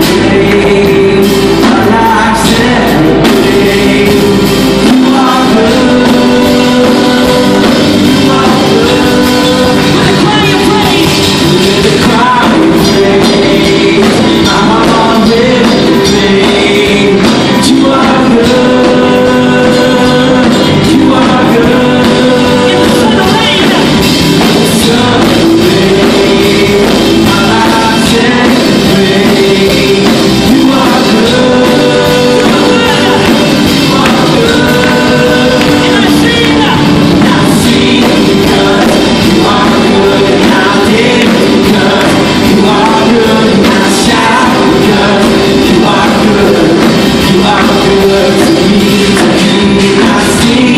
today. words to me, I see.